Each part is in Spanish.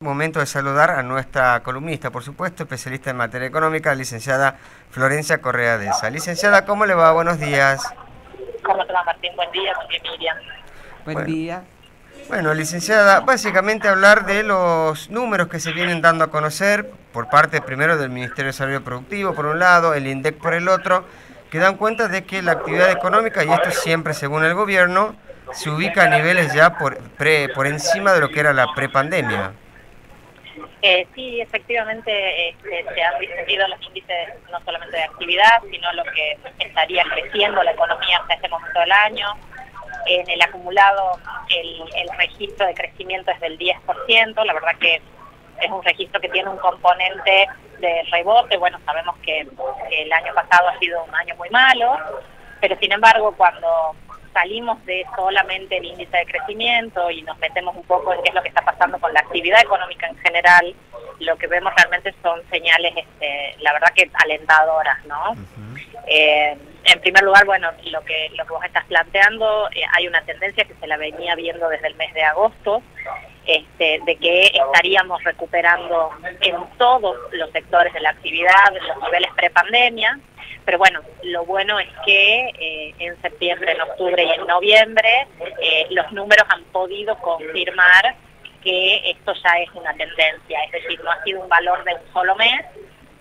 Momento de saludar a nuestra columnista, por supuesto, especialista en materia económica, licenciada Florencia Correa de esa. Licenciada, ¿cómo le va? Buenos días. ¿Cómo te va, Martín? Buen día, buen día, Miriam. Buen día. Bueno, licenciada, básicamente hablar de los números que se vienen dando a conocer por parte primero del Ministerio de Desarrollo Productivo, por un lado, el INDEC por el otro, que dan cuenta de que la actividad económica, y esto siempre según el gobierno, se ubica a niveles ya por, pre, por encima de lo que era la prepandemia. Eh, sí, efectivamente este, se han disminuido los índices no solamente de actividad, sino lo que estaría creciendo la economía hasta este momento del año. En el acumulado el, registro de crecimiento es del 10%, la verdad que es un registro que tiene un componente de rebote, bueno, sabemos que el año pasado ha sido un año muy malo, pero sin embargo cuando salimos de solamente el índice de crecimiento y nos metemos un poco en qué es lo que está pasando con la actividad económica en general, lo que vemos realmente son señales, este, la verdad que alentadoras, ¿no? Eh, en primer lugar, bueno, lo que, lo que vos estás planteando, eh, hay una tendencia que se la venía viendo desde el mes de agosto, este, de que estaríamos recuperando en todos los sectores de la actividad los niveles prepandemia, pero bueno, lo bueno es que eh, en septiembre, en octubre y en noviembre eh, los números han podido confirmar que esto ya es una tendencia, es decir, no ha sido un valor de un solo mes,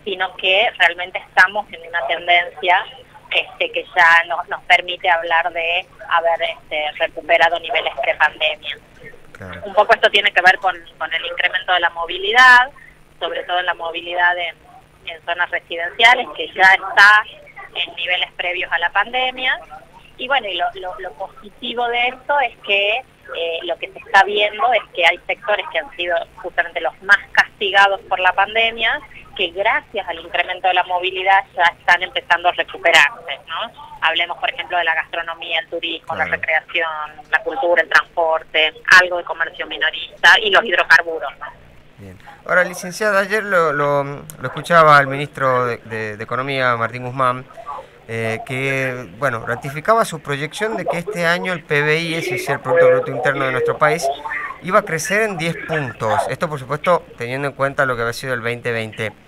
sino que realmente estamos en una tendencia este, que ya nos, nos permite hablar de haber este, recuperado niveles prepandemia. Un poco esto tiene que ver con, con el incremento de la movilidad, sobre todo en la movilidad en en zonas residenciales, que ya está en niveles previos a la pandemia. Y bueno, y lo, lo, positivo de esto es que eh, lo que se está viendo es que hay sectores que han sido justamente los más castigados por la pandemia, que gracias al incremento de la movilidad ya están empezando a recuperarse, ¿no? Hablemos, por ejemplo, de la gastronomía, el turismo, la recreación, la cultura, el transporte, algo de comercio minorista y los hidrocarburos, ¿no? Bien. Ahora, licenciada, ayer lo, lo, escuchaba al ministro de, Economía, Martín Guzmán, eh, que, bueno, ratificaba su proyección de que este año el PBI, es decir, el Producto Bruto Interno de nuestro país, iba a crecer en 10 puntos. Esto, por supuesto, teniendo en cuenta lo que había sido el 2020.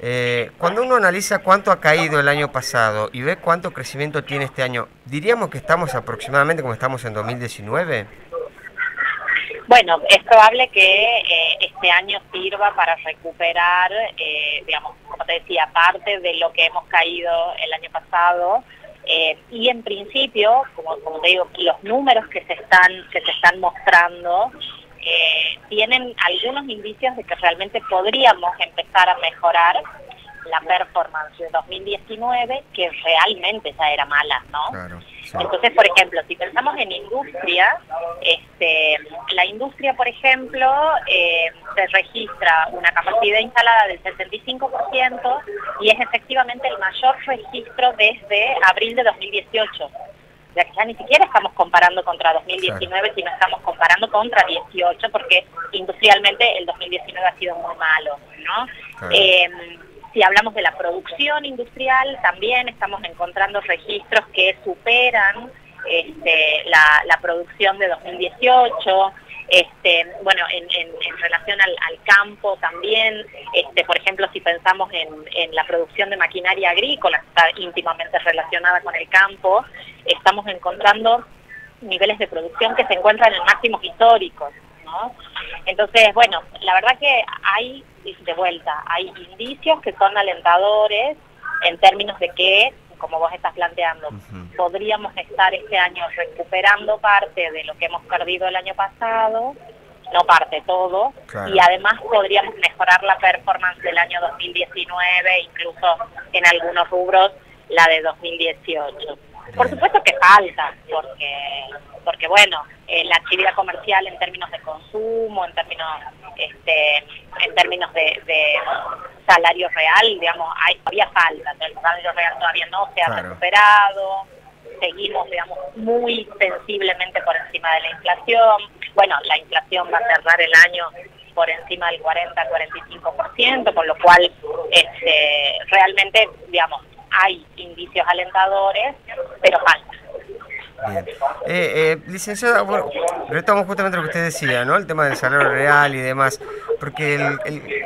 Eh, cuando uno analiza cuánto ha caído el año pasado y ve cuánto crecimiento tiene este año, ¿diríamos que estamos aproximadamente como estamos en 2019? Bueno, es probable que eh, este año sirva para recuperar, eh, digamos, como te decía, parte de lo que hemos caído el año pasado. Eh, y en principio, como, como te digo, los números que se están, que se están mostrando tienen algunos indicios de que realmente podríamos empezar a mejorar la performance de 2019, que realmente ya era mala, ¿no? Entonces, por ejemplo, si pensamos en industria, este, la industria, por ejemplo, eh, se registra una capacidad instalada del 75% y es efectivamente el mayor registro desde abril de 2018 ya ya ni siquiera estamos comparando contra 2019, sino estamos comparando contra 18, porque industrialmente el 2019 ha sido muy malo, ¿no? Eh, si hablamos de la producción industrial, también estamos encontrando registros que superan este, la, producción de 2018. Este, bueno, en, relación al, campo también, este, por ejemplo, si pensamos en, la producción de maquinaria agrícola, está íntimamente relacionada con el campo, estamos encontrando niveles de producción que se encuentran en máximos históricos. Entonces, bueno, la verdad que hay, de vuelta, hay indicios que son alentadores en términos de que, como vos estás planteando, podríamos estar este año recuperando parte de lo que hemos perdido el año pasado, no parte todo, y además podríamos mejorar la performance del año 2019, incluso en algunos rubros la de 2018. Por supuesto que falta, porque, porque bueno, eh, la actividad comercial en términos de consumo, en términos, este, en términos de, salario real, digamos, hay, había falta, el salario real todavía no se ha recuperado, seguimos, digamos, muy sensiblemente por encima de la inflación. Bueno, la inflación va a cerrar el año por encima del 40-45%, con lo cual este, realmente, digamos, hay indicios alentadores, pero falta. Bien. Eh, eh, licenciada, bueno, retomo justamente lo que usted decía, ¿no? El tema del salario real y demás. Porque el,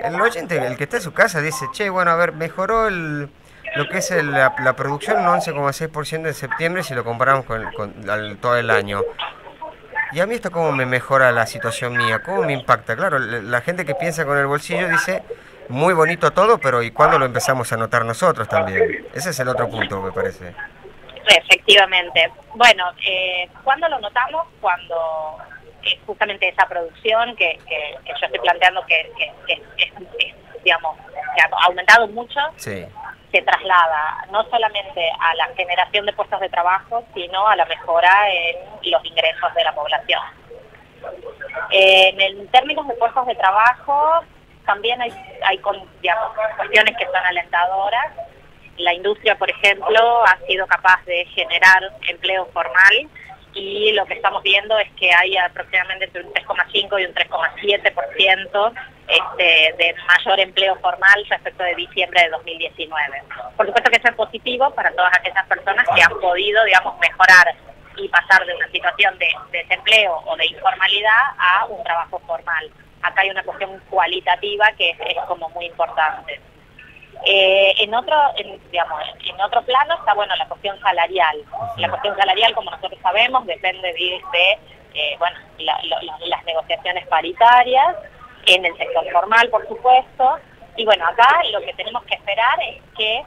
el, oyente, el que está en su casa, dice, che, bueno, a ver, mejoró el, lo que es la, producción un 11,6% en septiembre si lo comparamos con, todo el año. Y a mí esto cómo me mejora la situación mía, cómo me impacta. Claro, la gente que piensa con el bolsillo dice, muy bonito todo, pero ¿y cuándo lo empezamos a notar nosotros también? Ese es el otro punto, me parece. Efectivamente. Bueno, eh, ¿cuándo lo notamos? Cuando es justamente esa producción que, yo estoy planteando que, digamos, que ha aumentado mucho, se traslada no solamente a la generación de puestos de trabajo, sino a la mejora en los ingresos de la población. en términos de puestos de trabajo, también hay, hay cuestiones que son alentadoras la industria, por ejemplo, ha sido capaz de generar empleo formal y lo que estamos viendo es que hay aproximadamente entre un 3,5 y un 3,7% este, de mayor empleo formal respecto de diciembre de 2019. Por supuesto que es positivo para todas aquellas personas que han podido, digamos, mejorar y pasar de una situación de desempleo o de informalidad a un trabajo formal. Acá hay una cuestión cualitativa que es como muy importante. Eh, en otro, digamos, en otro plano está bueno la cuestión salarial. La cuestión salarial, como nosotros sabemos, depende de, eh, bueno, las negociaciones paritarias en el sector formal, por supuesto. Y bueno, acá lo que tenemos que esperar es que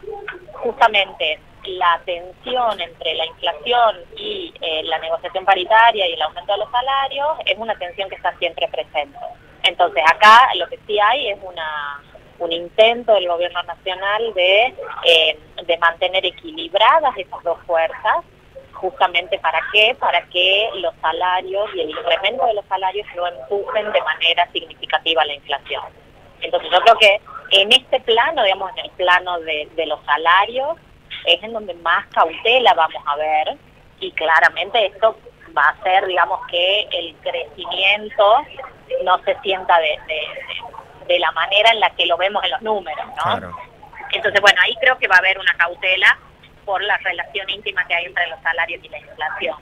justamente la tensión entre la inflación y eh, la negociación paritaria y el aumento de los salarios es una tensión que está siempre presente. Entonces acá lo que sí hay es una un intento del gobierno nacional de, eh, de mantener equilibradas esas dos fuerzas, justamente para qué, para que los salarios y el incremento de los salarios no empujen de manera significativa la inflación. Entonces yo creo que en este plano, digamos, en el plano de, de los salarios, es en donde más cautela vamos a ver y claramente esto va a hacer, digamos, que el crecimiento no se sienta de, de la manera en la que lo vemos en los números, ¿no? Entonces, bueno, ahí creo que va a haber una cautela por la relación íntima que hay entre los salarios y la inflación.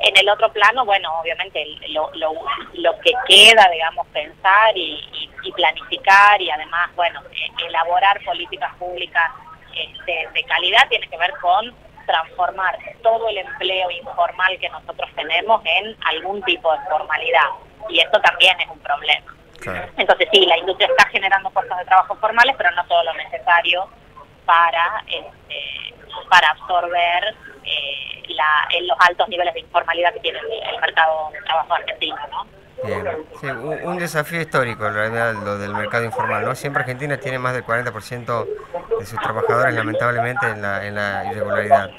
En el otro plano, bueno, obviamente lo, lo, lo que queda, digamos, pensar y, y, planificar y además, bueno, e, elaborar políticas públicas este, de calidad tiene que ver con transformar todo el empleo informal que nosotros tenemos en algún tipo de formalidad. Y esto también es un problema. Entonces sí, la industria está generando puestos de trabajo formales, pero no todo lo necesario para, este, para absorber eh, los altos niveles de informalidad que tiene el, mercado de trabajo argentino, ¿no? Bien. Sí, un, desafío histórico, en realidad, lo del mercado informal, ¿no? Siempre Argentina tiene más del 40% de sus trabajadores, lamentablemente, en la, en la irregularidad.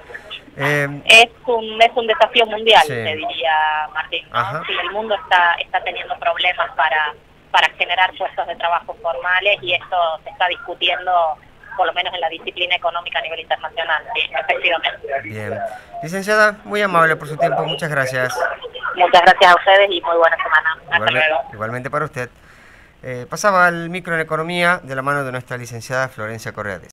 Eh, es, un, es un desafío mundial, se diría Martín. el mundo está, está teniendo problemas para para generar puestos de trabajo formales y esto se está discutiendo por lo menos en la disciplina económica a nivel internacional, sí, efectivamente. Bien. Licenciada, muy amable por su tiempo, muchas gracias. Muchas gracias a ustedes y muy buena semana. Hasta luego. Igualmente para usted. Eh, pasaba al micro en economía de la mano de nuestra licenciada Florencia Correales.